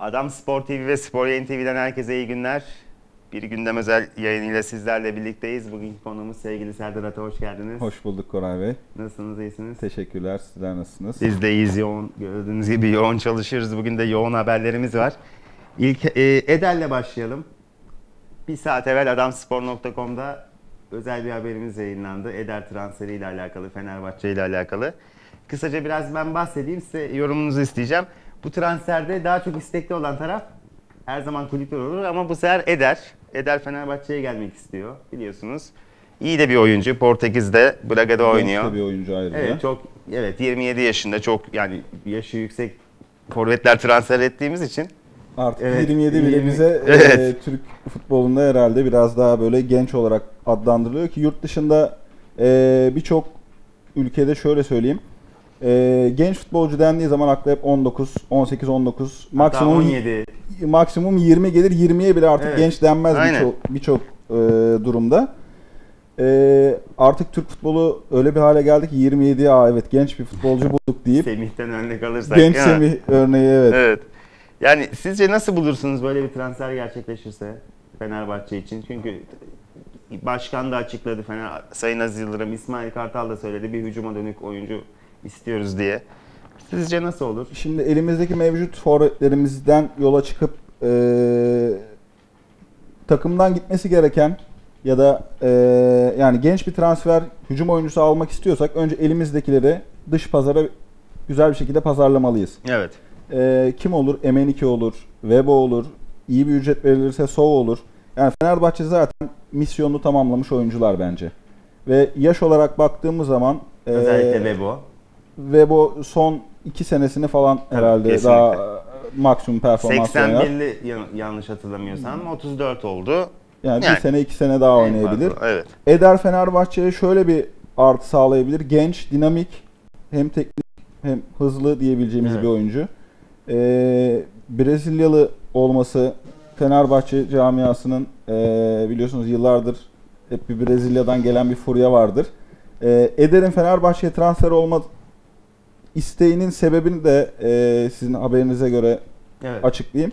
Adam Spor TV ve Spor Yayın TV'den herkese iyi günler. Bir gündem özel yayınıyla sizlerle birlikteyiz. Bugünkü konuğumuz sevgili Serdar Ata, hoş geldiniz. Hoş bulduk Koray Bey. Nasılsınız, iyisiniz? Teşekkürler. Sizler nasılsınız? Biz de iyiyiz, yoğun. Gördüğünüz gibi yoğun çalışıyoruz. Bugün de yoğun haberlerimiz var. İlk e, Eder'le başlayalım. Bir saat evvel adamspor.com'da özel bir haberimiz yayınlandı. Eder transferi ile alakalı, Fenerbahçe ile alakalı. Kısaca biraz ben bahsedeyim, size yorumunuzu isteyeceğim. Bu transferde daha çok istekli olan taraf her zaman kulüpler olur ama bu sefer Eder. Eder Fenerbahçe'ye gelmek istiyor biliyorsunuz. İyi de bir oyuncu. Portekiz'de, Braga'da oynuyor. Genç de bir oyuncu ayrıca. Evet çok evet 27 yaşında çok yani yaşı yüksek forvetler transfer ettiğimiz için Artık Evet, 27 bile 20 bize e, Evet. Türk futbolunda herhalde biraz daha böyle genç olarak adlandırılıyor ki yurt dışında e, birçok ülkede şöyle söyleyeyim. E, genç futbolcu dendiği zaman akla hep 19, 18, 19, hatta maksimum 17 maksimum 20 gelir. 20'ye bile artık Evet. genç denmez birçok birçok e, durumda. E, artık Türk futbolu öyle bir hale geldi ki 27'ye aa evet genç bir futbolcu bulduk deyip Semih'ten örnek alırsak. genç mi? Semih örneği evet. Evet. Yani sizce nasıl bulursunuz böyle bir transfer gerçekleşirse Fenerbahçe için? Çünkü başkan da açıkladı Fener Sayın Aziz Yıldırım, İsmail Kartal da söyledi bir hücuma dönük oyuncu istiyoruz diye. Sizce nasıl olur? Şimdi elimizdeki mevcut forvetlerimizden yola çıkıp e, takımdan gitmesi gereken ya da e, yani genç bir transfer hücum oyuncusu almak istiyorsak önce elimizdekileri dış pazara güzel bir şekilde pazarlamalıyız. Evet. E, kim olur? Emenike olur, Webo olur, iyi bir ücret verilirse Sov olur. Yani Fenerbahçe zaten misyonunu tamamlamış oyuncular bence. Ve yaş olarak baktığımız zaman e, Özellikle Bebo. Ve bu son iki senesini falan Tabii, herhalde kesinlikle. daha e, maksimum performans oynar. 81'li yan- yanlış hatırlamıyorsam 34 oldu. Yani, Yani. bir sene iki sene daha oynayabilir. fazla, Evet. Eder Fenerbahçe'ye şöyle bir artı sağlayabilir. Genç, dinamik, hem teknik hem hızlı diyebileceğimiz Evet. bir oyuncu. Ee, Brezilyalı olması Fenerbahçe camiasının ee, biliyorsunuz yıllardır hep bir Brezilya'dan gelen bir furya vardır. Ee, Eder'in Fenerbahçe'ye transfer olma isteğinin sebebini de ee, sizin haberinize göre Evet. açıklayayım.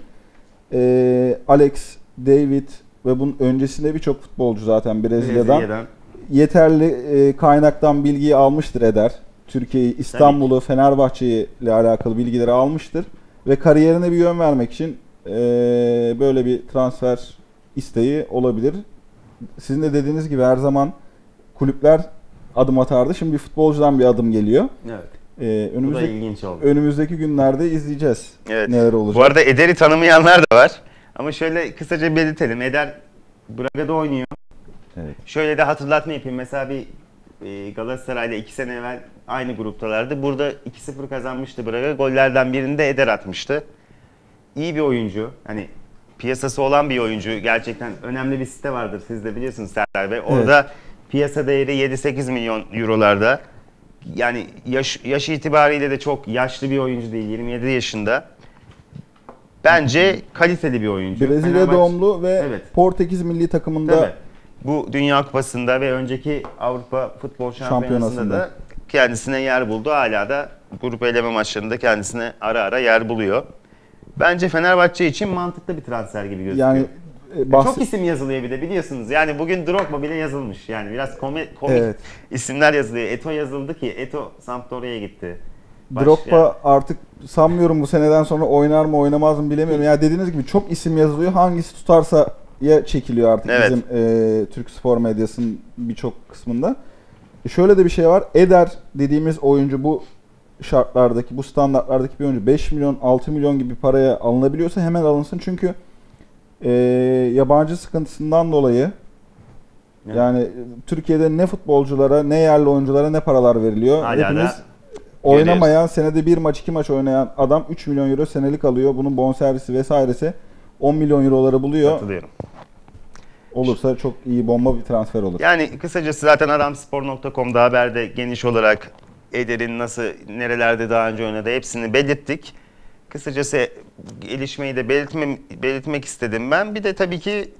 Ee, Alex, David ve bunun öncesinde birçok futbolcu zaten Brezilya'dan Brezilya'dan. yeterli e, kaynaktan bilgiyi almıştır Eder. Türkiye'yi, İstanbul'u, Fenerbahçe'yi ile alakalı bilgileri almıştır ve kariyerine bir yön vermek için e, böyle bir transfer isteği olabilir. Sizin de dediğiniz gibi her zaman kulüpler adım atardı. Şimdi bir futbolcudan bir adım geliyor. Evet. E, Bu da önümüzdeki, ilginç oldu. önümüzdeki günlerde izleyeceğiz Evet. neler olacak. Bu arada Eder'i tanımayanlar da var. Ama şöyle kısaca belirtelim. Eder Braga'da oynuyor. Evet. Şöyle de hatırlatma yapayım. Mesela bir e, Galatasaray'la iki sene evvel aynı gruptalardı. Burada 2-0 kazanmıştı Braga. Gollerden birinde Eder atmıştı. İyi bir oyuncu. Hani piyasası olan bir oyuncu. Gerçekten önemli bir site vardır. Siz de biliyorsunuz Serdar Bey. Orada piyasa değeri 7-8 milyon eurolarda. Yani yaş, yaş itibariyle de çok yaşlı bir oyuncu değil. 27 yaşında. Bence kaliteli bir oyuncu. Brezilya Fenerbahçe- doğumlu ve Evet. Portekiz milli takımında Tabii. Bu Dünya Kupası'nda ve önceki Avrupa Futbol Şampiyonası'nda da Şampiyonası'nda. kendisine yer buldu. Hala da grup eleme maçlarında kendisine ara ara yer buluyor. Bence Fenerbahçe için mantıklı bir transfer gibi gözüküyor. yani bahs- Çok isim yazılıyor bir de biliyorsunuz. Yani bugün Drogba bile yazılmış. Yani biraz komik, komik Evet. isimler yazılıyor. Eto yazıldı ki Eto Sampdoria'ya gitti. Baş- Drogba yani- artık sanmıyorum bu seneden sonra oynar mı oynamaz mı bilemiyorum. Ya dediğiniz gibi çok isim yazılıyor. Hangisi tutarsa ya çekiliyor artık Evet. bizim e, Türk spor medyasının birçok kısmında. E şöyle de bir şey var. Eder dediğimiz oyuncu bu şartlardaki, bu standartlardaki bir oyuncu 5 milyon, 6 milyon gibi paraya alınabiliyorsa hemen alınsın. Çünkü e, yabancı sıkıntısından dolayı yani e, Türkiye'de ne futbolculara, ne yerli oyunculara ne paralar veriliyor. Hala da Hepimiz oynamayan, senede bir maç, iki maç oynayan adam 3 milyon euro senelik alıyor. Bunun bonservisi vesairesi 10 milyon euroları buluyor. Katılıyorum. Olursa çok iyi bomba bir transfer olur. Yani kısacası zaten adamspor.com'da haberde geniş olarak Eder'in nasıl, nerelerde daha önce oynadı hepsini belirttik. Kısacası gelişmeyi de belirtmem, belirtmek istedim ben. Bir de tabii ki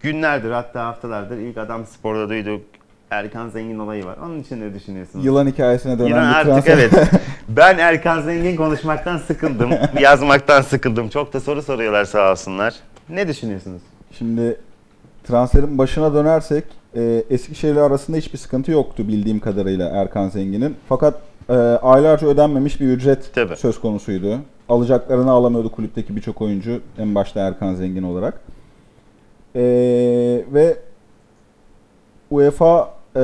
günlerdir hatta haftalardır ilk Adam Spor'da duyduk. Erkan Zengin olayı var. Onun için ne düşünüyorsunuz? Yılan hikayesine dönen Yine bir artık transfer. evet. Ben Erkan Zengin konuşmaktan sıkıldım. yazmaktan sıkıldım. Çok da soru soruyorlar sağ olsunlar. Ne düşünüyorsunuz? Şimdi transferin başına dönersek e, Eskişehir arasında hiçbir sıkıntı yoktu bildiğim kadarıyla Erkan Zengin'in. Fakat e, aylarca ödenmemiş bir ücret Tabii. söz konusuydu. Alacaklarını alamıyordu kulüpteki birçok oyuncu. En başta Erkan Zengin olarak. E, ve UEFA e,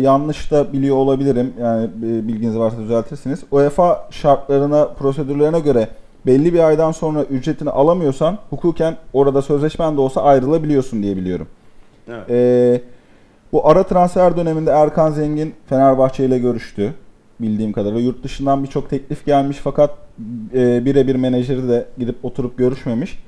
yanlış da biliyor olabilirim. Yani e, bilginiz varsa düzeltirsiniz. UEFA şartlarına, prosedürlerine göre belli bir aydan sonra ücretini alamıyorsan hukuken orada sözleşmen de olsa ayrılabiliyorsun diye biliyorum. Evet. Ee, bu ara transfer döneminde Erkan Zengin Fenerbahçe ile görüştü. Bildiğim kadarıyla yurt dışından birçok teklif gelmiş fakat e, birebir menajeri de gidip oturup görüşmemiş.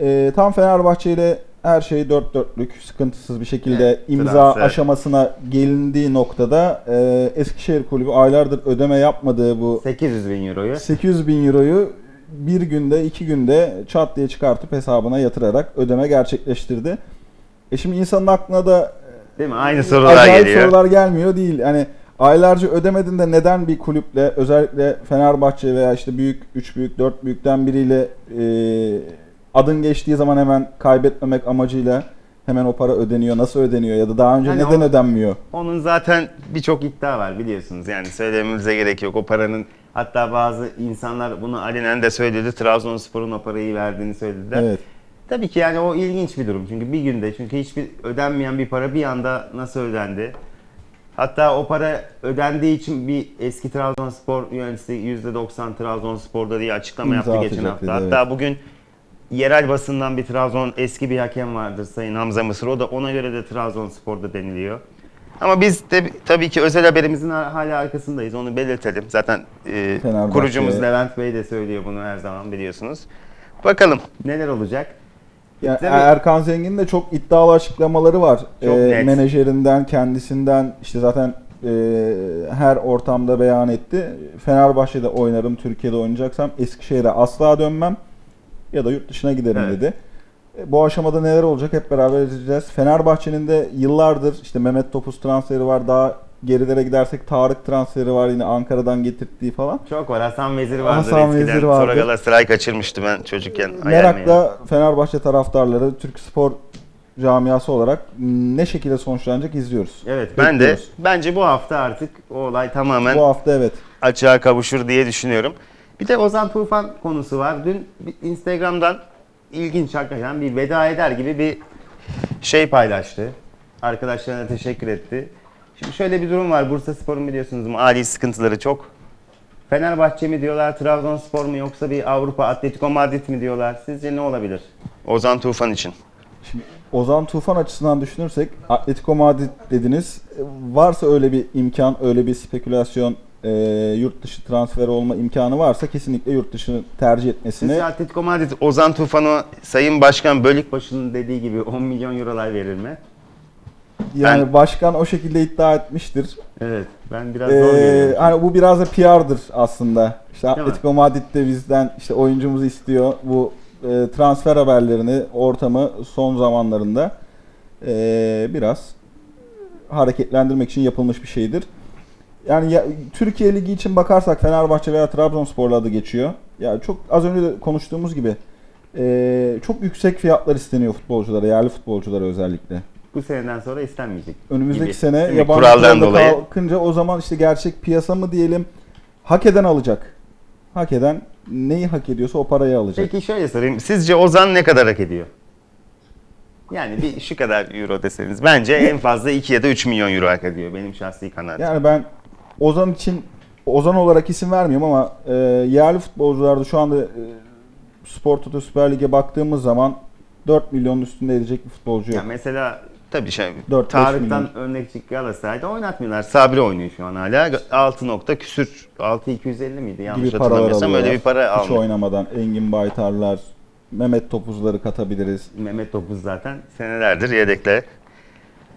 E, tam Fenerbahçe ile her şey dört dörtlük, sıkıntısız bir şekilde Evet, imza transfer. aşamasına gelindiği noktada e, Eskişehir Kulübü aylardır ödeme yapmadığı bu 800 bin euroyu. 800 bin euroyu bir günde, iki günde çat diye çıkartıp hesabına yatırarak ödeme gerçekleştirdi. E şimdi insanın aklına da Değil mi? Aynı sorular acayip geliyor. sorular gelmiyor değil. Hani aylarca ödemedin de neden bir kulüple özellikle Fenerbahçe veya işte büyük 3 büyük 4 büyükten biriyle e, adın geçtiği zaman hemen kaybetmemek amacıyla hemen o para ödeniyor. Nasıl ödeniyor ya da daha önce Hani neden o- ödenmiyor? Onun zaten birçok iddia var biliyorsunuz. Yani söylememize gerek yok. O paranın hatta bazı insanlar bunu alenen de söyledi. Trabzonspor'un o parayı verdiğini söylediler. Evet. Tabii ki yani o ilginç bir durum. Çünkü bir günde çünkü hiçbir ödenmeyen bir para bir anda nasıl ödendi? Hatta o para ödendiği için bir eski Trabzonspor yöneticisi %90 Trabzonspor'da diye açıklama İmza yaptı geçen hafta. dedi, Hatta bugün yerel basından bir Trabzon eski bir hakem vardır Sayın Hamza Mısır. O da ona göre de Trabzonspor'da deniliyor. Ama biz de tabii ki özel haberimizin hala arkasındayız. Onu belirtelim. Zaten e, kurucumuz Levent Bey de söylüyor bunu her zaman biliyorsunuz. Bakalım neler olacak. Yani Tabii. Erkan Zengin'in de çok iddialı açıklamaları var. Çok Ee, net. menajerinden, kendisinden işte zaten e, her ortamda beyan etti. Fenerbahçe'de oynarım, Türkiye'de oynayacaksam Eskişehir'e asla dönmem ya da yurt dışına giderim Evet. dedi. E, Bu aşamada neler olacak hep beraber izleyeceğiz. Fenerbahçe'nin de yıllardır işte Mehmet Topuz transferi var. Daha gerilere gidersek Tarık transferi var yine Ankara'dan getirttiği falan. Çok var. Hasan Vezir vardır Hasan eskiden. Vezir Sonra vardır. Galatasaray kaçırmıştı ben çocukken. Merakla Fenerbahçe taraftarları, Türk spor camiası olarak ne şekilde sonuçlanacak izliyoruz. Evet ben de Bekliyoruz. bence bu hafta artık o olay tamamen Bu hafta evet. açığa kavuşur diye düşünüyorum. Bir de Ozan Tufan konusu var. Dün Instagram'dan ilginç hakikaten bir veda eder gibi bir şey paylaştı. Arkadaşlarına teşekkür etti. Şimdi şöyle bir durum var. Bursa Spor'un biliyorsunuz mali sıkıntıları çok. Fenerbahçe mi diyorlar, Trabzonspor mu yoksa bir Avrupa Atletico Madrid mi diyorlar? Sizce ne olabilir? Ozan Tufan için. Şimdi Ozan Tufan açısından düşünürsek Atletico Madrid dediniz. E, Varsa öyle bir imkan, öyle bir spekülasyon, e, yurt dışı transfer olma imkanı varsa kesinlikle yurt dışını tercih etmesini Sizce Atletico Madrid Ozan Tufan'a Sayın Başkan Bölükbaşı'nın dediği gibi 10 milyon eurolar verir mi? Yani Ben- başkan o şekilde iddia etmiştir. Evet. Ben biraz Ee, zor hani bu biraz da PR'dır aslında. İşte Değil mi? Atletico Madrid de bizden işte oyuncumuzu istiyor. Bu e, transfer haberlerini, ortamı son zamanlarında e, biraz hareketlendirmek için yapılmış bir şeydir. Yani ya, Türkiye Ligi için bakarsak Fenerbahçe veya Trabzonspor'la adı geçiyor. Ya çok az önce de konuştuğumuz gibi e, çok yüksek fiyatlar isteniyor futbolculara, yerli futbolculara özellikle. Bu seneden sonra istenmeyecek. Önümüzdeki gibi. sene mi? yabancı kuraldan kuralda dolayı. kalkınca o zaman işte gerçek piyasa mı diyelim hak eden alacak. Hak eden neyi hak ediyorsa o parayı alacak. Peki şöyle sorayım. Sizce Ozan ne kadar hak ediyor? Yani bir şu kadar euro deseniz. Bence en fazla 2 ya da 3 milyon euro hak ediyor. Benim şahsi kanaatim. Yani ben Ozan için Ozan olarak isim vermiyorum ama e, yerli futbolcularda şu anda e, Spor Toto Süper Lig'e baktığımız zaman 4 milyonun üstünde edecek bir futbolcu Ya yok. mesela tabii şey Dört, beş Tarık'tan milyon. örnek çık Galatasaray'da oynatmıyorlar. Sabri oynuyor şu an hala. 6 nokta küsür 6 250 miydi yanlış gibi hatırlamıyorsam öyle bir para Hiç almış. oynamadan Engin Baytarlar, Mehmet Topuzları katabiliriz. Mehmet Topuz zaten senelerdir yedekle.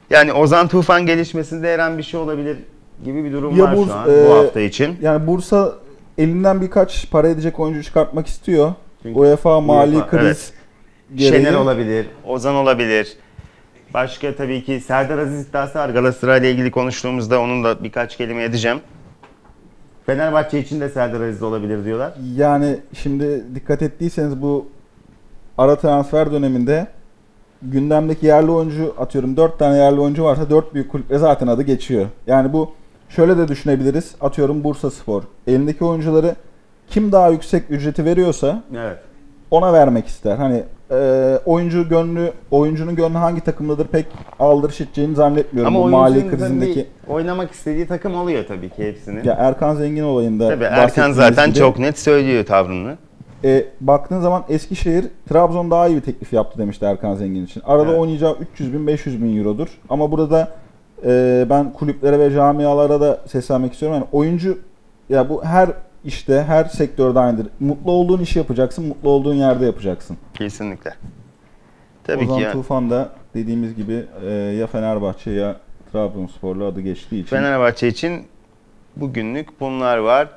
Yani Ozan Tufan gelişmesinde her an bir şey olabilir gibi bir durum Ya var bu, şu an e, bu hafta için. Yani Bursa elinden birkaç para edecek oyuncu çıkartmak istiyor. Çünkü UEFA mali UEFA, kriz evet. gereği Şener olabilir, Ozan olabilir. Başka tabii ki Serdar Aziz iddiası var. Galatasaray ile ilgili konuştuğumuzda onun da birkaç kelime edeceğim. Fenerbahçe için de Serdar Aziz olabilir diyorlar. Yani şimdi dikkat ettiyseniz bu ara transfer döneminde gündemdeki yerli oyuncu atıyorum 4 tane yerli oyuncu varsa 4 büyük kulüple zaten adı geçiyor. Yani bu şöyle de düşünebiliriz. Atıyorum Bursa Spor. Elindeki oyuncuları kim daha yüksek ücreti veriyorsa Evet. ona vermek ister. Hani e, oyuncu gönlü, oyuncunun gönlü hangi takımdadır pek aldırış edeceğini zannetmiyorum. Ama bu mali oyuncunun krizindeki. oynamak istediği takım oluyor tabii ki hepsinin. Ya Erkan Zengin olayında tabii Erkan zaten gibi, çok net söylüyor tavrını. E, baktığın zaman Eskişehir Trabzon daha iyi bir teklif yaptı demişti Erkan Zengin için. Arada Evet. oynayacağı 300 bin 500 bin eurodur. Ama burada e, ben kulüplere ve camialara da seslenmek istiyorum. Yani oyuncu ya bu her işte her sektörde aynıdır. Mutlu olduğun işi yapacaksın, mutlu olduğun yerde yapacaksın. Kesinlikle. Tabii Ozan ki ya. Tufan da dediğimiz gibi e, ya Fenerbahçe ya Trabzonspor'la adı geçtiği için Fenerbahçe için bugünlük bunlar var.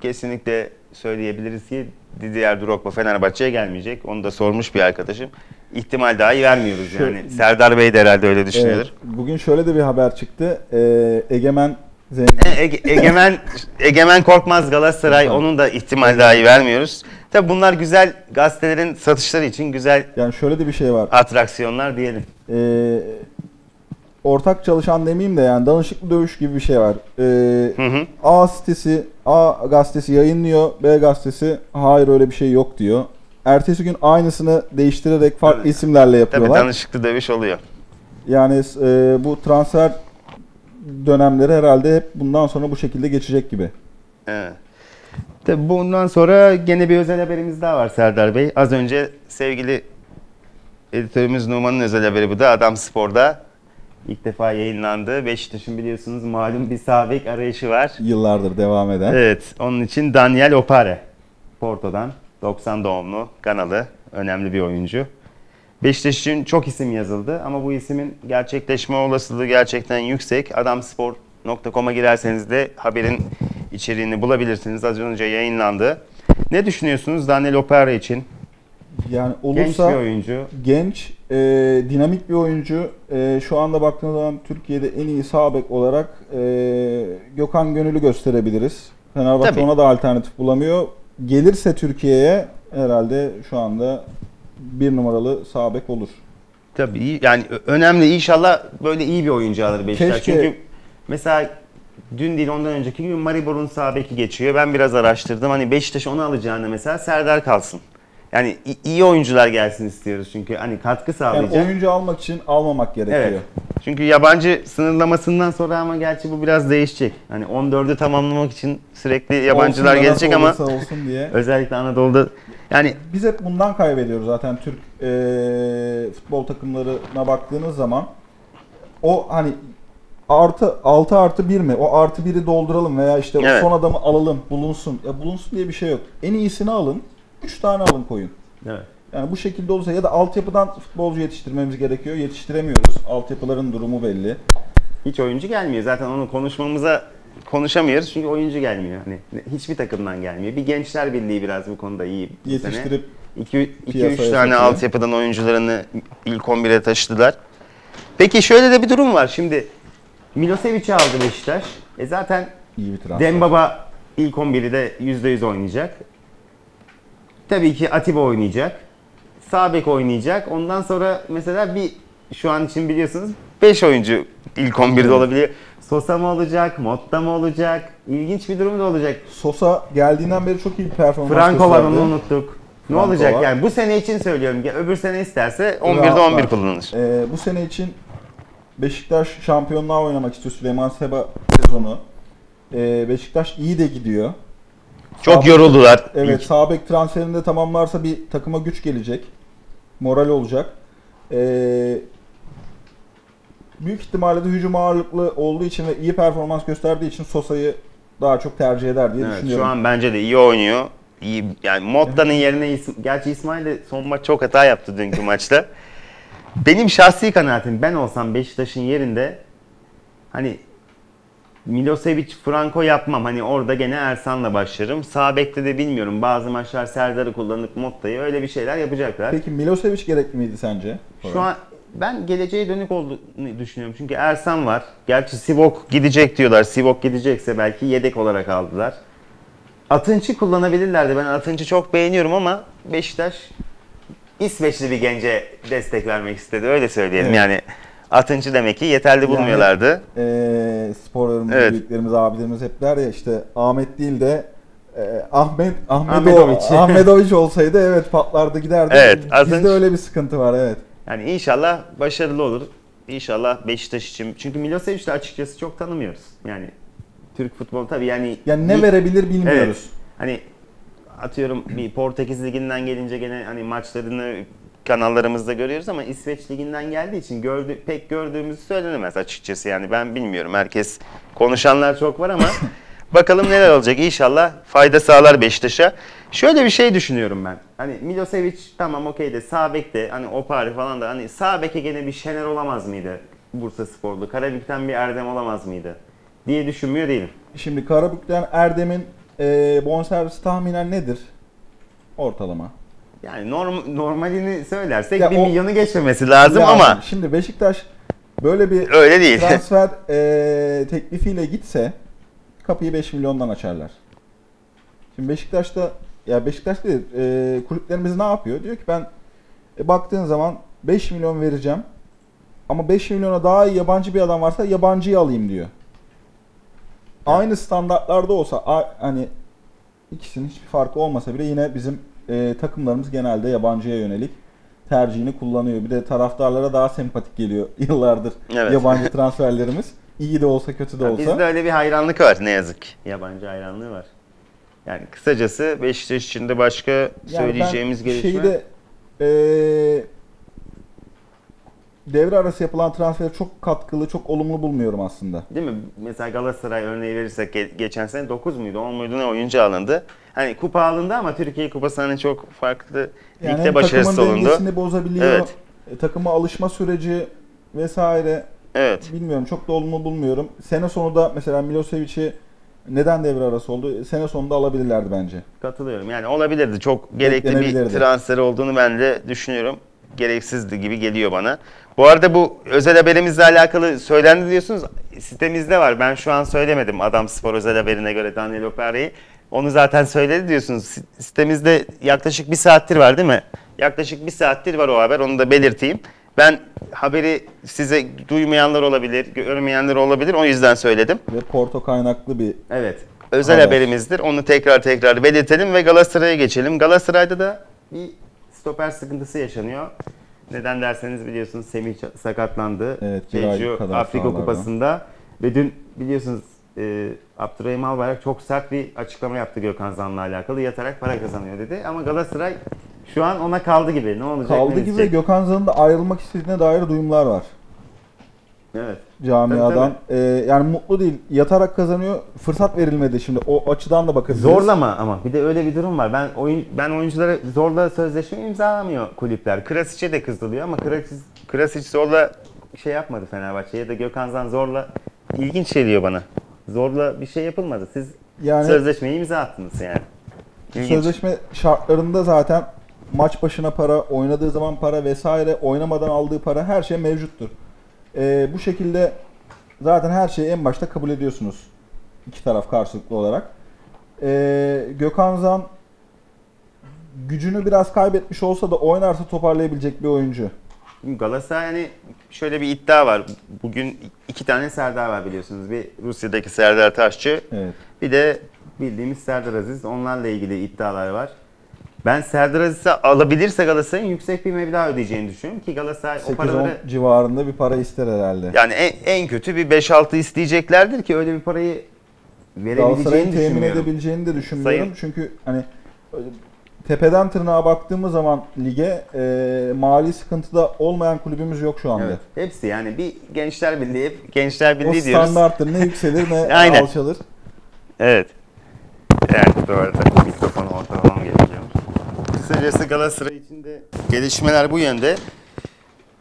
Kesinlikle söyleyebiliriz ki Didier Drogba Fenerbahçe'ye gelmeyecek. Onu da sormuş bir arkadaşım. İhtimal dahi vermiyoruz yani. Serdar Bey de herhalde öyle düşünüyordur. Evet, bugün şöyle de bir haber çıktı. E, Egemen Ege- Egemen Egemen Korkmaz Galatasaray onun da ihtimal dahi vermiyoruz. Tabi bunlar güzel gazetelerin satışları için güzel yani şöyle de bir şey var. atraksiyonlar diyelim. Ee, ortak çalışan demeyeyim de yani danışıklı dövüş gibi bir şey var. Ee, Hı hı. A sitesi, A gazetesi yayınlıyor, B gazetesi hayır öyle bir şey yok diyor. Ertesi gün aynısını değiştirerek farklı isimlerle Tabii yapıyorlar. danışıklı dövüş oluyor. yani e, bu transfer dönemleri herhalde hep bundan sonra bu şekilde geçecek gibi. Evet. Tabii bundan sonra gene bir özel haberimiz daha var Serdar Bey. Az önce sevgili editörümüz Numan'ın özel haberi bu da. Adam Spor'da ilk defa yayınlandı. Beşiktaş'ın biliyorsunuz malum bir sağ bek arayışı var. Yıllardır devam eden. Evet, onun için Daniel Opare. Porto'dan 90 doğumlu, Ganalı, önemli bir oyuncu. Beşiktaş için çok isim yazıldı ama bu isimin gerçekleşme olasılığı gerçekten yüksek. Adamspor.com'a girerseniz de haberin içeriğini bulabilirsiniz. Az önce yayınlandı. Ne düşünüyorsunuz Daniel Opare için? Yani Genç olursa bir oyuncu. genç, e, dinamik bir oyuncu. E, şu anda baktığınız zaman Türkiye'de en iyi sağ bek olarak e, Gökhan Gönül'ü gösterebiliriz. Fenerbahçe Tabii. ona da alternatif bulamıyor. Gelirse Türkiye'ye herhalde şu anda bir numaralı sağ bek olur. Tabii iyi- yani önemli inşallah böyle iyi bir oyuncu alır Beşiktaş. Keşke- Çünkü mesela dün değil ondan önceki gün Maribor'un sağ beki geçiyor. Ben biraz araştırdım. Hani Beşiktaş onu alacağını mesela Serdar kalsın. Yani iyi oyuncular gelsin istiyoruz çünkü hani katkı Yani sağlayacak. oyuncu almak için almamak gerekiyor. evet. Çünkü yabancı sınırlamasından sonra ama gerçi bu biraz değişecek. Hani 14'ü tamamlamak için sürekli yabancılar Olsun gelecek ama olsun diye. özellikle Anadolu'da yani Biz hep bundan kaybediyoruz zaten Türk e, futbol takımlarına baktığınız zaman. O hani artı 6 artı 1 mi? O artı 1'i dolduralım veya işte o Evet. son adamı alalım, bulunsun. Ya bulunsun diye bir şey yok. En iyisini alın. 3 tane alın koyun. evet. Yani bu şekilde olursa ya da altyapıdan futbolcu yetiştirmemiz gerekiyor. Yetiştiremiyoruz. Altyapıların durumu belli. Hiç oyuncu gelmiyor. Zaten onu konuşmamıza konuşamıyoruz çünkü oyuncu gelmiyor. Hani hiçbir takımdan gelmiyor. Bir Gençler Birliği biraz bu konuda iyi. Yetiştirip 2-3 piyasaya tane altyapıdan oyuncularını ilk 11'e taşıdılar. Peki şöyle de bir durum var. Şimdi Milosevic'i aldı Beşiktaş. E zaten iyi bir transfer. Dembaba ilk 11'i de %100 oynayacak. Tabii ki Atiba oynayacak. Sağ bek oynayacak. Ondan sonra mesela bir şu an için biliyorsunuz 5 oyuncu ilk 11'de olabiliyor. Sosa mı olacak? Motta mı olacak? İlginç bir durum da olacak. Sosa geldiğinden beri çok iyi bir performans Franco var onu unuttuk. Ne Franco olacak var. yani bu sene için söylüyorum. Öbür sene isterse 11'de Rahatlar. 11 kullanır. Ee, bu sene için Beşiktaş şampiyonluğa oynamak istiyor Süleyman Seba sezonu. Ee, Beşiktaş iyi de gidiyor. Çok Sağ bek- yoruldular. Evet, İlk- sağ bek transferinde tamamlarsa bir takıma güç gelecek. Moral olacak. Ee, büyük ihtimalle de hücum ağırlıklı olduğu için ve iyi performans gösterdiği için Sosa'yı daha çok tercih eder diye Evet, düşünüyorum. şu an bence de iyi oynuyor. İyi yani Motta'nın yerine gerçi İsmail de son maç çok hata yaptı dünkü maçta. Benim şahsi kanaatim ben olsam Beşiktaş'ın yerinde hani Milosevic, Franco yapmam. Hani orada gene Ersan'la başlarım. Sağ bekte de bilmiyorum. Bazı maçlar Serdar'ı kullanıp Motta'yı öyle bir şeyler yapacaklar. Peki Milosevic gerekli miydi sence? Şu an ben geleceğe dönük olduğunu düşünüyorum. Çünkü Ersan var. Gerçi Sivok gidecek diyorlar. Sivok gidecekse belki yedek olarak aldılar. Atınç'ı kullanabilirlerdi. Ben Atınç'ı çok beğeniyorum ama Beşiktaş İsveçli bir gence destek vermek istedi. Öyle söyleyelim. Evet. Yani Atınç'ı demek ki yeterli Yani- bulmuyorlardı. Ee, spor yorumcu Evet. büyüklerimiz, abilerimiz hep der ya işte Ahmet değil de e, Ahmet Ahmedo, Ahmedoviç. Ahmedoviç olsaydı evet patlardı giderdi. Evet, Bizde öyle bir sıkıntı var evet. Yani inşallah başarılı olur. İnşallah Beşiktaş için. Çünkü Milosevic'i de açıkçası çok tanımıyoruz. Yani Türk futbolu tabii yani Yani ne verebilir bilmiyoruz. Evet. Hani atıyorum bir Portekiz liginden gelince gene hani maçlarını kanallarımızda görüyoruz ama İsveç liginden geldiği için gördü, pek gördüğümüzü söylenemez açıkçası yani ben bilmiyorum. Herkes konuşanlar çok var ama bakalım neler olacak. İnşallah fayda sağlar Beşiktaş'a. Şöyle bir şey düşünüyorum ben. Hani Milosevic tamam okey de sağ bek de hani Opari falan da hani sağ beke gene bir Şener olamaz mıydı? Bursa Spor'da. Karabük'ten bir Erdem olamaz mıydı? Diye düşünmüyor değilim. Şimdi Karabük'ten Erdem'in e, bonservisi tahminen nedir? Ortalama. Yani norm, normalini söylersek Ya 1 o- milyonu geçmemesi lazım Lazım. ama Şimdi Beşiktaş böyle bir öyle değil. transfer e, teklifiyle gitse kapıyı 5 milyondan açarlar. Şimdi Beşiktaş'ta ya Beşiktaş değil e, kulüplerimiz ne yapıyor? Diyor ki ben e, baktığın zaman 5 milyon vereceğim ama 5 milyona daha iyi yabancı bir adam varsa yabancıyı alayım diyor. Aynı standartlarda olsa a- hani ikisinin hiçbir farkı olmasa bile yine bizim e, takımlarımız genelde yabancıya yönelik tercihini kullanıyor. Bir de taraftarlara daha sempatik geliyor yıllardır Evet. yabancı transferlerimiz. İyi de olsa kötü de olsa. Bizde öyle bir hayranlık var ne yazık ki. Yabancı hayranlığı var. Yani kısacası Beşiktaş için de başka Yani söyleyeceğimiz gelişme. Şeyi de eee devre arası yapılan transferi çok katkılı, çok olumlu bulmuyorum aslında. Değil mi? Mesela Galatasaray örneği verirsek ge- geçen sene 9 muydu 10 muydu ne oyuncu alındı. Hani kupa alındı ama Türkiye kupası hani çok farklı Yani ligde hem başarısız takımın olundu. dengesini bozabiliyor, Evet. e, takıma alışma süreci vesaire Evet. bilmiyorum çok da olumlu bulmuyorum. Sene sonu da mesela Milosevic'i neden devre arası oldu? Sene sonunda alabilirlerdi bence. Katılıyorum. Yani olabilirdi. Çok gerekli bir transfer olduğunu ben de düşünüyorum. Gereksizdi gibi geliyor bana. Bu arada bu özel haberimizle alakalı söylendi diyorsunuz. Sitemizde var. Ben şu an söylemedim Adam Spor özel haberine göre Daniel Operi'yi. Onu zaten söyledi diyorsunuz. Si- Sitemizde yaklaşık bir saattir var değil mi? Yaklaşık bir saattir var o haber. Onu da belirteyim. Ben haberi size duymayanlar olabilir, görmeyenler olabilir. O yüzden söyledim. Ve Porto kaynaklı bir Evet. Özel Haber. haberimizdir. Onu tekrar tekrar belirtelim ve Galatasaray'a geçelim. Galatasaray'da da bir stoper sıkıntısı yaşanıyor. Neden derseniz biliyorsunuz Semih sakatlandı. Evet, kadar Afrika. Kupası'nda ve dün biliyorsunuz e, Abdurrahim Albayrak çok sert bir açıklama yaptı Gökhan Zan'la alakalı. Yatarak para kazanıyor dedi. Ama Galatasaray şu an ona kaldı gibi. Ne olacak? kaldı ne gibi bitecek? Gökhan Zan'ın da ayrılmak istediğine dair duyumlar var. Evet. camiadan. Tabii, Ee, yani mutlu değil. Yatarak kazanıyor. Fırsat verilmedi şimdi. O açıdan da bakabiliriz. Zorlama ama bir de öyle bir durum var. Ben oyun ben oyunculara zorla sözleşme imzalamıyor kulüpler. Krasic'e de kızılıyor ama Krasic, Krasic zorla şey yapmadı Fenerbahçe ya da Gökhan Zan zorla ilginç geliyor bana. Zorla bir şey yapılmadı. Siz Yani sözleşmeyi imza attınız yani. İlginç. sözleşme şartlarında zaten maç başına para, oynadığı zaman para vesaire, oynamadan aldığı para her şey mevcuttur. Ee, bu şekilde zaten her şeyi en başta kabul ediyorsunuz. iki taraf karşılıklı olarak. Ee, Gökhan Zan gücünü biraz kaybetmiş olsa da oynarsa toparlayabilecek bir oyuncu. Galatasaray hani şöyle bir iddia var. Bugün iki tane Serdar var biliyorsunuz. Bir Rusya'daki Serdar Taşçı, Evet. Bir de bildiğimiz Serdar Aziz. Onlarla ilgili iddialar var. Ben Serdar Aziz'i alabilirse Galatasaray'ın yüksek bir meblağ ödeyeceğini düşünüyorum ki Galatasaray o 8-10 paraları civarında bir para ister herhalde. yani en, en kötü bir 5-6 isteyeceklerdir ki öyle bir parayı verebileceğini temin düşünmüyorum. edebileceğini de düşünmüyorum. Sayın- Çünkü hani tepeden tırnağa baktığımız zaman lige e, mali sıkıntıda olmayan kulübümüz yok şu anda. Evet. Hepsi yani bir Gençler Birliği, hep Gençler O Birliği diyoruz. standarttır. Ne yükselir ne Aynen. alçalır. Evet. Evet bu arada mikrofonu ortalamam gerekiyor. Kısacası Galatasaray için de gelişmeler bu yönde.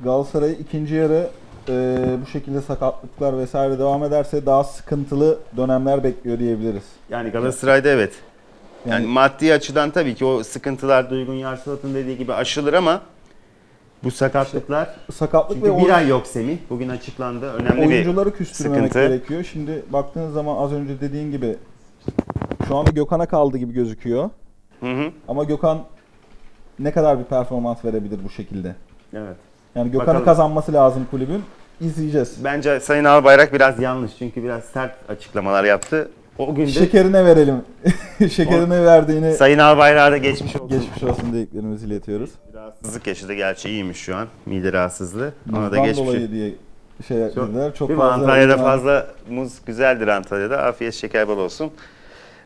Galatasaray ikinci yarı e, bu şekilde sakatlıklar vesaire devam ederse daha sıkıntılı dönemler bekliyor diyebiliriz. Yani Galatasaray'da evet. Yani, Yani- maddi açıdan tabii ki o sıkıntılar Duygun Yarsalat'ın dediği gibi aşılır ama Bu sakatlıklar Sakatlık çünkü ve bir oyun- ay yok Semih. Bugün açıklandı. Önemli oyuncuları küstürmemek sıkıntı. gerekiyor. Şimdi baktığınız zaman az önce dediğin gibi şu anda Gökhan'a kaldı gibi gözüküyor. bir... Hı hı. Ama Gökhan ne kadar bir performans verebilir bu şekilde? Evet. Yani Gökhan'ı Bakalım. kazanması lazım kulübün. İzleyeceğiz. Bence Sayın Albayrak biraz yanlış çünkü biraz sert açıklamalar yaptı. O gün de Şekerine verelim. Şekerine verdiğini Sayın Albayrak'a da geçmiş olsun. geçmiş olsun dileklerimizi iletiyoruz. Rahatsızlık yaşadı gerçi iyiymiş şu an. Mide rahatsızlığı. Ona da Muzdan geçmiş. dolayı diye şey dediler. Çok Değil mi? fazla Antalya'da insan- fazla muz güzeldir Antalya'da. Afiyet şeker bol olsun.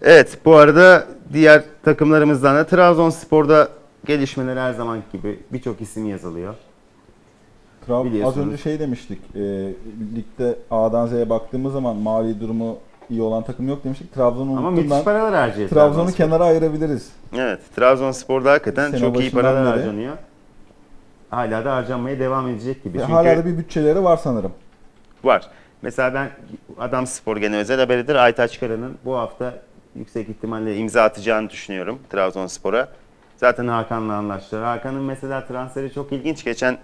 Evet bu arada diğer takımlarımızdan da Trabzonspor'da gelişmeler her zaman gibi birçok isim yazılıyor. Trab- az önce şey demiştik. E, ligde A'dan Z'ye baktığımız zaman mali durumu iyi olan takım yok demiştik. Trabzon'u Ama müthiş paralar harcıyor. Trabzon'u kenara ayırabiliriz. Evet Trabzonspor'da hakikaten Sene çok iyi paralar beri. harcanıyor. Hala da harcanmaya devam edecek gibi. Çünkü hala da bir bütçeleri var sanırım. var. Mesela ben Adam Spor gene özel haberidir. Aytaç Kara'nın bu hafta yüksek ihtimalle imza atacağını düşünüyorum Trabzonspor'a. Zaten Hakan'la anlaştı. Hakan'ın mesela transferi çok ilginç. Geçen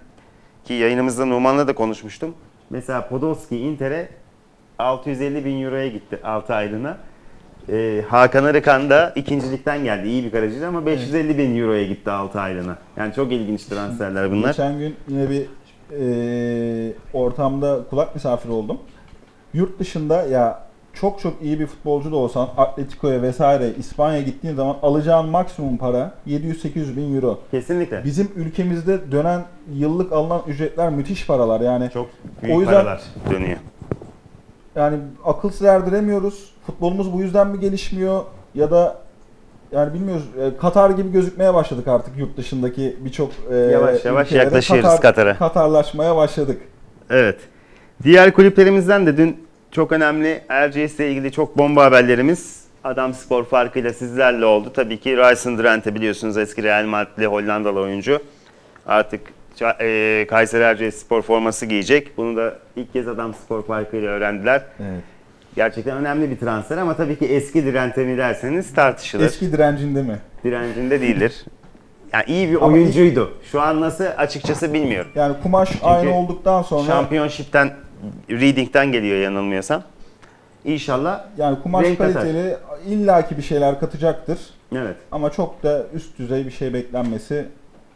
ki yayınımızda Numan'la da konuşmuştum. Mesela Podolski Inter'e 650 bin euroya gitti 6 aylığına. Ee, Hakan Arıkan da ikincilikten geldi. İyi bir kaleciydi ama 550 bin euroya gitti 6 aylığına. Yani çok ilginç transferler bunlar. Geçen gün yine bir e, ortamda kulak misafiri oldum. Yurt dışında ya çok çok iyi bir futbolcu da olsan Atletico'ya vesaire İspanya'ya gittiğin zaman alacağın maksimum para 700-800 bin euro. Kesinlikle. Bizim ülkemizde dönen yıllık alınan ücretler müthiş paralar yani. Çok büyük O yüzden- paralar dönüyor. Yani akıl erdiremiyoruz. Futbolumuz bu yüzden mi gelişmiyor ya da yani bilmiyoruz. E, Katar gibi gözükmeye başladık artık yurt dışındaki birçok e, Yavaş yavaş ülkelere. yaklaşıyoruz Katar'a. Katarlaşmaya başladık. Evet. Diğer kulüplerimizden de dün çok önemli Erciyes ile ilgili çok bomba haberlerimiz Adam Spor farkıyla sizlerle oldu. Tabii ki Ryson Drenthe biliyorsunuz eski Real Madrid'li Hollandalı oyuncu. Artık e, Kayseri Erciyes Spor forması giyecek. Bunu da ilk kez Adam Spor farkıyla öğrendiler. Evet. Gerçekten önemli bir transfer ama tabii ki eski Drenthe mi derseniz tartışılır. Eski direncinde mi? Direncinde değildir. Yani iyi bir Ama oyuncuydu. Şu an nasıl açıkçası bilmiyorum. Yani kumaş aynı olduktan sonra Championship'ten, Reading'den geliyor yanılmıyorsam. İnşallah. yani kumaş renk kaliteli illaki bir şeyler katacaktır. Evet. Ama çok da üst düzey bir şey beklenmesi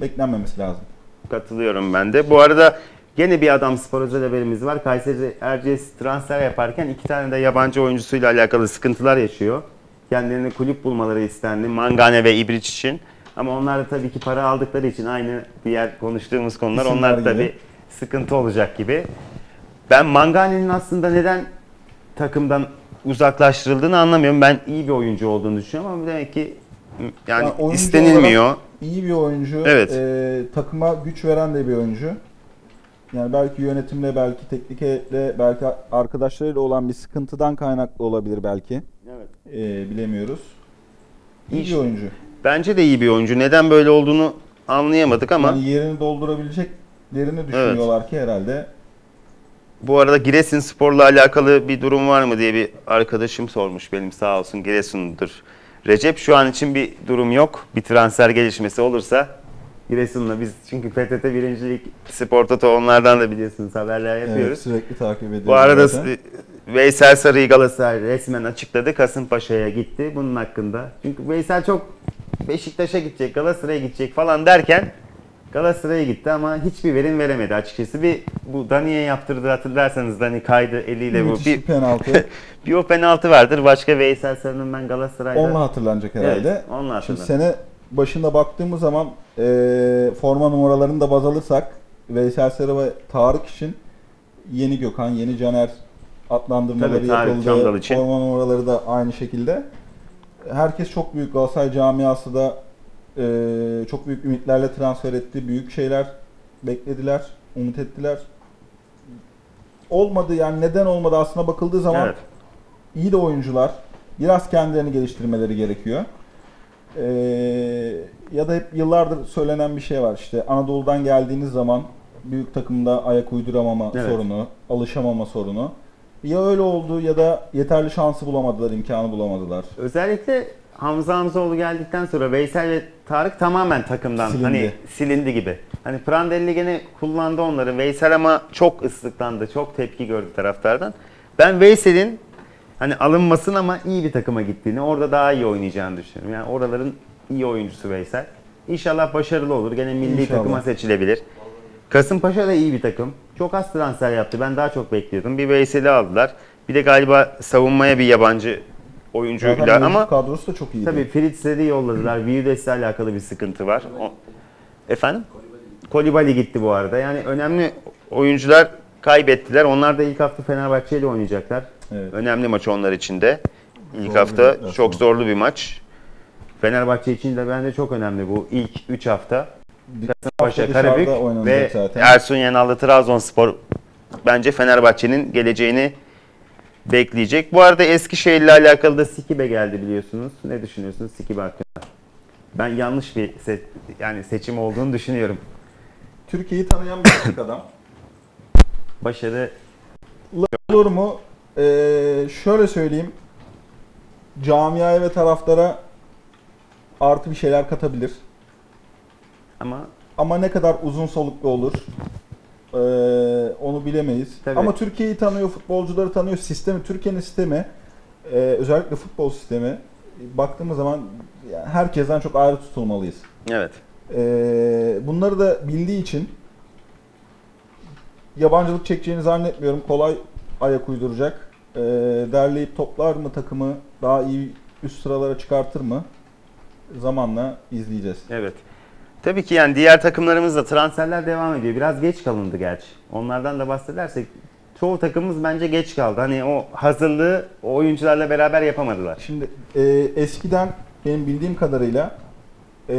beklenmemesi lazım. Katılıyorum ben de. Bu arada gene bir adam spor özel haberimiz var. Kayseri Erciyes transfer yaparken iki tane de yabancı oyuncusuyla alakalı sıkıntılar yaşıyor. Kendilerine kulüp bulmaları istendi. Mangane ve İbriç için. Ama onlar da tabii ki para aldıkları için aynı diğer konuştuğumuz konular İsimler onlar gibi. tabii sıkıntı olacak gibi. Ben Mangane'nin aslında neden takımdan uzaklaştırıldığını anlamıyorum. Ben iyi bir oyuncu olduğunu düşünüyorum ama demek ki yani Yani istenilmiyor. İyi bir oyuncu, Evet. e, takıma güç veren de bir oyuncu. Yani belki yönetimle, belki teknik heyetle, belki arkadaşlarıyla olan bir sıkıntıdan kaynaklı olabilir belki. Evet. E, bilemiyoruz. İyi İyi. bir oyuncu. Bence de iyi bir oyuncu. Neden böyle olduğunu anlayamadık ama Yani yerini doldurabileceklerini düşünüyorlar ki herhalde. Bu arada Giresun Spor'la alakalı bir durum var mı diye bir arkadaşım sormuş benim sağ olsun Giresun'dur. Recep şu an için bir durum yok. Bir transfer gelişmesi olursa Giresun'la biz çünkü PTT birincilik Spor Toto onlardan da biliyorsunuz haberler Evet, yapıyoruz. sürekli takip ediyoruz. Bu arada zaten. Veysel Sarı'yı Galatasaray resmen açıkladı. Kasımpaşa'ya gitti bunun hakkında. Çünkü Veysel çok Beşiktaş'a gidecek, Galatasaray'a gidecek falan derken Galatasaray'a gitti ama hiçbir verim veremedi açıkçası. Bir bu Dani'ye yaptırdı hatırlarsanız Dani kaydı eliyle bu. Müthiş Bir, bir penaltı. bir o penaltı vardır. Başka Veysel Sarı'nın ben Galatasaray'da Onunla hatırlanacak herhalde. Evet, onunla Şimdi sene başında baktığımız zaman e, forma numaralarını da baz alırsak Veysel Sarı ve Tarık için yeni Gökhan, yeni Caner adlandırmaları yapıldı. Forma numaraları da aynı şekilde. Herkes çok büyük Galatasaray camiası da e, çok büyük ümitlerle transfer etti. Büyük şeyler beklediler, umut ettiler. Olmadı yani neden olmadı aslına bakıldığı zaman Evet. iyi de oyuncular. Biraz kendilerini geliştirmeleri gerekiyor. Ee, ya da hep yıllardır söylenen bir şey var. İşte Anadolu'dan geldiğiniz zaman büyük takımda ayak uyduramama Evet. sorunu, alışamama sorunu. Ya öyle oldu ya da yeterli şansı bulamadılar, imkanı bulamadılar. Özellikle Hamza Hamzoğlu geldikten sonra Veysel ve Tarık tamamen takımdan Silindi. hani silindi gibi. Hani Prandelli gene kullandı onları. Veysel ama çok ıslıklandı. Çok tepki gördü taraftardan. Ben Veysel'in hani alınmasın ama iyi bir takıma gittiğini, orada daha iyi oynayacağını düşünüyorum. Yani oraların iyi oyuncusu Veysel. İnşallah başarılı olur. Gene milli İnşallah. takıma seçilebilir. Kasımpaşa da iyi bir takım. Çok az transfer yaptı. Ben daha çok bekliyordum. Bir Veysel'i aldılar. Bir de galiba savunmaya bir yabancı oyuncuyla Zaten ama kadrosu da çok iyiydi. Tabii Fritz'leri yolladılar. Viudes'le alakalı bir sıkıntı var. O... Efendim? Kolibali gitti bu arada. Yani önemli oyuncular kaybettiler. Onlar da ilk hafta Fenerbahçe ile oynayacaklar. Evet. Önemli maç onlar için de. İlk bir hafta deplasman. çok zorlu bir maç. Fenerbahçe için de bence çok önemli bu ilk 3 hafta. Bir Kasımpaşa, Karabük ve zaten. Ersun Yanal'lı Trabzonspor bence Fenerbahçe'nin geleceğini bekleyecek. Bu arada Eskişehir'le alakalı da Sikibe geldi biliyorsunuz. Ne düşünüyorsunuz Sikibe hakkında? Ben yanlış bir se- yani seçim olduğunu düşünüyorum. Türkiye'yi tanıyan bir Türk adam. Başarı Olur mu? Ee, şöyle söyleyeyim. Camiaya ve taraftara artı bir şeyler katabilir. ama Ama ne kadar uzun soluklu olur ee, onu bilemeyiz. Tabii. Ama Türkiye'yi tanıyor, futbolcuları tanıyor, sistemi, Türkiye'nin sistemi, ee, özellikle futbol sistemi baktığımız zaman yani herkesten çok ayrı tutulmalıyız. evet. Ee, bunları da bildiği için yabancılık çekeceğini zannetmiyorum. Kolay ayak uyduracak. Ee, derleyip toplar mı takımı daha iyi üst sıralara çıkartır mı? Zamanla izleyeceğiz. Evet. Tabii ki yani diğer takımlarımızda transferler devam ediyor. Biraz geç kalındı gerçi. Onlardan da bahsedersek çoğu takımımız bence geç kaldı. Hani o hazırlığı o oyuncularla beraber yapamadılar. Şimdi e, eskiden benim bildiğim kadarıyla e,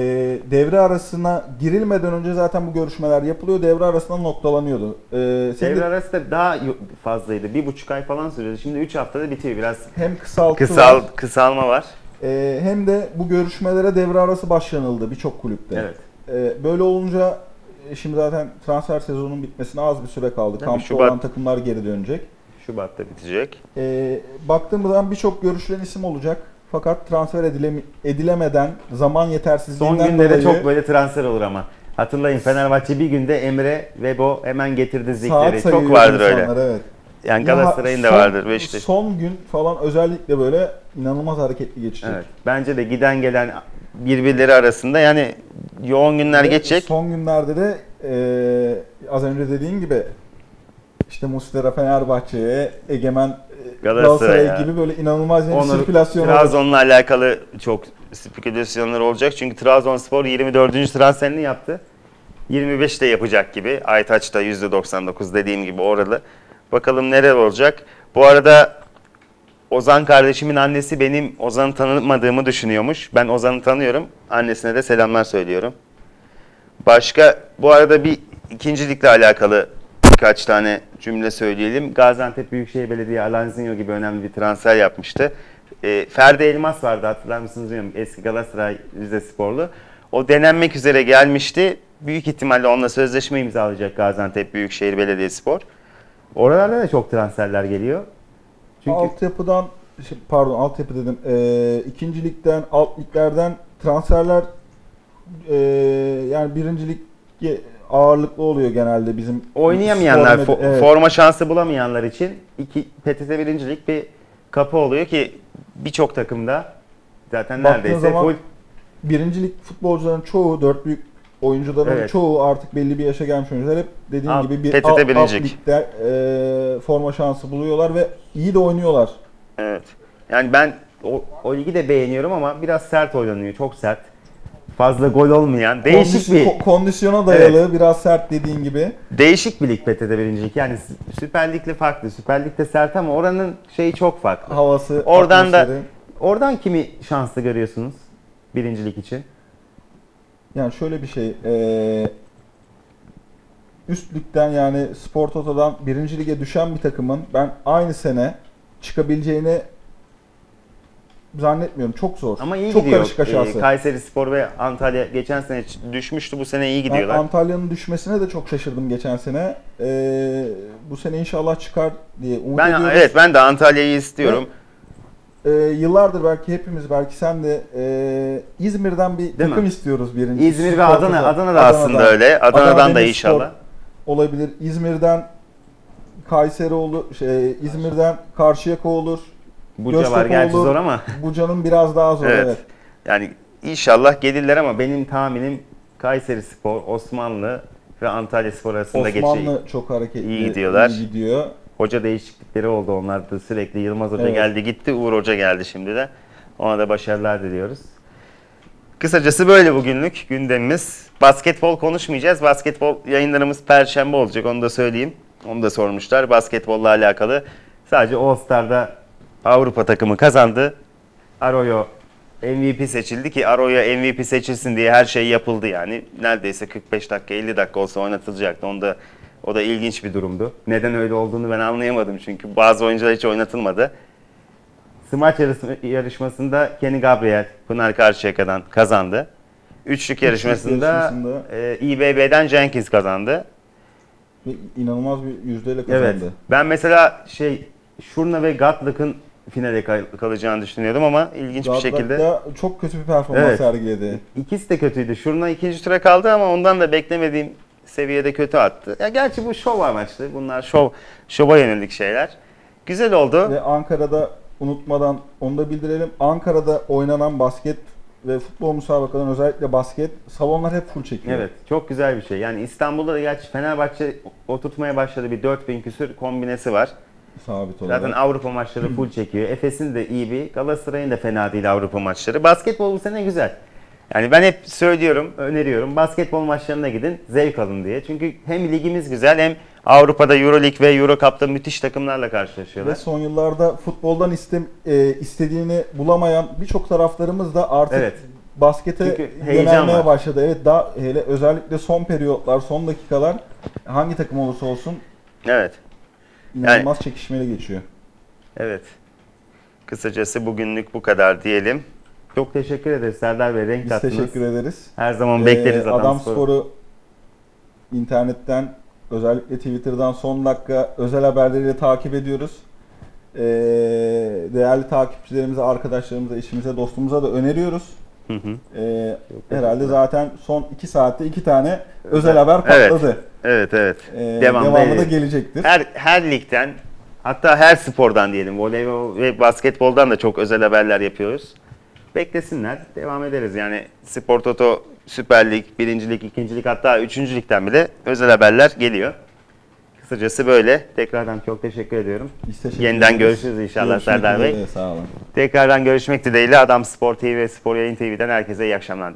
devre arasına girilmeden önce zaten bu görüşmeler yapılıyor. Devre arasında noktalanıyordu. E, senin de Devre arası da daha fazlaydı. Bir buçuk ay falan sürüyordu. Şimdi 3 haftada bitiyor. Biraz hem kısaltı kısal var, kısalma var. e, hem de bu görüşmelere devre arası başlanıldı birçok kulüpte. Evet. E, böyle olunca e, şimdi zaten transfer sezonunun bitmesine az bir süre kaldı. Tabii, Kampta Şubat. olan takımlar geri dönecek. Şubat'ta bitecek. E, baktığımız zaman birçok görüşülen isim olacak. Fakat transfer edilemi- edilemeden zaman yetersizliğinden Son günlerde dolayı çok böyle transfer olur ama. Hatırlayın Fenerbahçe bir günde Emre ve Bo hemen getirdi zikleri. Çok vardır öyle. insanlar, Evet. Yani Ya Galatasaray'ın da vardır. Beşiktaş. Son gün falan özellikle böyle inanılmaz hareketli geçecek. Evet. Bence de giden gelen birbirleri arasında yani yoğun günler Ve geçecek. Son günlerde de e, az önce dediğim gibi işte Muslera Fenerbahçe'ye, Egemen e, Galatasaray Galatasaray gibi böyle inanılmaz Onur, sirkülasyon olur. Trabzon'la alakalı çok spekülasyonlar olacak. Çünkü Trabzonspor 24. transferini yaptı. 25 de yapacak gibi. Aytaç da %99 dediğim gibi oralı. Bakalım neler olacak. Bu arada Ozan kardeşimin annesi benim Ozan'ı tanımadığımı düşünüyormuş. Ben Ozan'ı tanıyorum. Annesine de selamlar söylüyorum. Başka bu arada bir ikincilikle alakalı birkaç tane cümle söyleyelim. Gaziantep Büyükşehir Belediye Alanzinho gibi önemli bir transfer yapmıştı. E, Ferdi Elmas vardı hatırlar mısınız bilmiyorum. Eski Galatasaray Rize Sporlu. O denenmek üzere gelmişti. Büyük ihtimalle onunla sözleşme imzalayacak Gaziantep Büyükşehir Belediyespor. Oralarda da çok transferler geliyor. Çünkü Altyapıdan şey, pardon altyapı dedim. E, ikinci ligden, alt liglerden transferler e, yani birinci lige ağırlıklı oluyor genelde bizim oynayamayanlar, spor fo- med- evet. forma şansı bulamayanlar için iki PTT birincilik bir kapı oluyor ki birçok takımda zaten Baktığın neredeyse zaman full birinci lig futbolcuların çoğu, dört büyük oyuncuların Evet. çoğu artık belli bir yaşa gelmiş oyuncular hep dediğim Alt- gibi bir PTT alt, alt ligde e, forma şansı buluyorlar ve iyi de oynuyorlar. Evet. Yani ben o, o ligi de beğeniyorum ama biraz sert oynanıyor. Çok sert. Fazla gol olmayan. Değişik Kondis- bir ko- kondisyona dayalı, biraz sert dediğin gibi. değişik bir lig PTT birincilik. Yani Sü- Süper Lig'le farklı. Süper Lig'de sert ama oranın şeyi çok farklı. Havası, Oradan da atmosferi. oradan kimi şanslı görüyorsunuz birincilik için? Yani şöyle bir şey. e, üst ligden yani Spor Toto'dan birinci lige düşen bir takımın ben aynı sene çıkabileceğini zannetmiyorum. Çok zor. Ama iyi Çok gidiyor. karışık aşağısı. Ee, Kayseri Spor ve Antalya geçen sene düşmüştü. Bu sene iyi Ben gidiyorlar. Antalya'nın düşmesine de çok şaşırdım geçen sene. Ee, bu sene inşallah çıkar diye umut Ben ediyoruz. evet ben de Antalya'yı istiyorum. E, yıllardır belki hepimiz belki sen de e, İzmir'den bir Değil takım mi? istiyoruz birinci. İzmir ve Adana. Adana da aslında öyle. Adana'dan Adana da inşallah. olabilir. İzmir'den Kayseri olur. Şey, İzmir'den Karşıyaka olur. Buca var Göztepe gerçi olur. zor ama. Buca'nın biraz daha zor Evet. evet. Yani inşallah gelirler ama benim tahminim Kayseri Spor, Osmanlı ve Antalya Spor arasında geçecek. Osmanlı çok hareketli. İyi gidiyorlar. iyi gidiyor. Hoca değişiklikleri oldu onlarda sürekli. Yılmaz Hoca Evet. geldi gitti, Uğur Hoca geldi şimdi de. Ona da başarılar diliyoruz. Kısacası böyle bugünlük gündemimiz. Basketbol konuşmayacağız. Basketbol yayınlarımız perşembe olacak onu da söyleyeyim. Onu da sormuşlar basketbolla alakalı. Sadece All Star'da Avrupa takımı kazandı. Arroyo MVP seçildi ki Arroyo MVP seçilsin diye her şey yapıldı yani. Neredeyse 45 dakika 50 dakika olsa oynatılacaktı. Onda o da ilginç bir durumdu. Neden öyle olduğunu ben anlayamadım çünkü bazı oyuncular hiç oynatılmadı. Smaç yarışma- yarışmasında Kenny Gabriel Pınar Karşıyaka'dan kazandı. Üçlük yarışmasında, yarışmasında- e, İBB'den Jenkins kazandı. İnanılmaz bir yüzdeyle kazandı. Evet. Ben mesela şey Şurna ve Gatlık'ın finale kal- kalacağını düşünüyordum ama ilginç bir şekilde çok kötü bir performans Evet. sergiledi. ikisi de kötüydü. Şurna ikinci tura kaldı ama ondan da beklemediğim seviyede kötü attı. Ya gerçi bu şov amaçlı. Bunlar şov şova yönelik şeyler. Güzel oldu. Ve Ankara'da unutmadan onu da bildirelim. Ankara'da oynanan basket ve futbol müsabakalarının özellikle basket salonlar hep full çekiyor. Evet, çok güzel bir şey. Yani İstanbul'da da gerçi Fenerbahçe oturtmaya başladı. Bir 4000 küsür kombinesi var. Sabit olarak. Zaten Avrupa maçları full çekiyor. Efes'in de iyi bir, Galatasaray'ın da fena değil Avrupa maçları. Basketbol bu sene güzel. Yani ben hep söylüyorum, öneriyorum. Basketbol maçlarına gidin, zevk alın diye. Çünkü hem ligimiz güzel hem Avrupa'da Euroleague ve Euro Cup'ta müthiş takımlarla Ve karşılaşıyorlar. son yıllarda futboldan iste, e, istediğini bulamayan birçok taraftarımız da artık Evet. baskete yönelmeye başladı. Evet daha hele özellikle son periyotlar, son dakikalar hangi takım olursa olsun Evet, inanılmaz çekişmeli geçiyor. evet. Kısacası bugünlük bu kadar diyelim. Çok teşekkür ederiz Serdar Bey. Renk Biz kattınız. teşekkür ederiz. Her zaman bekleriz Ee, adam, Adam sporu. Spor'u internetten özellikle Twitter'dan son dakika özel haberleriyle takip ediyoruz. Ee, değerli takipçilerimize, arkadaşlarımıza, eşimize, dostumuza da öneriyoruz. Hı hı. Ee, herhalde zaten son 2 saatte 2 tane özel haber patladı. Evet, evet. Ee, Devamlı devamlı da gelecektir. Her her ligden hatta her spordan diyelim voleybol ve basketboldan da çok özel haberler yapıyoruz. Beklesinler. Devam ederiz. Yani Spor Toto Süper Lig, Birinci Lig, İkinci Lig hatta Üçüncü Lig'den bile özel haberler geliyor. Kısacası böyle. Tekrardan çok teşekkür ediyorum. Biz teşekkür Yeniden ederiz. görüşürüz inşallah Görüşmek Serdar Bey. Sağ olun. Tekrardan görüşmek dileğiyle Adam Spor TV ve Spor Yayın TV'den herkese iyi akşamlar.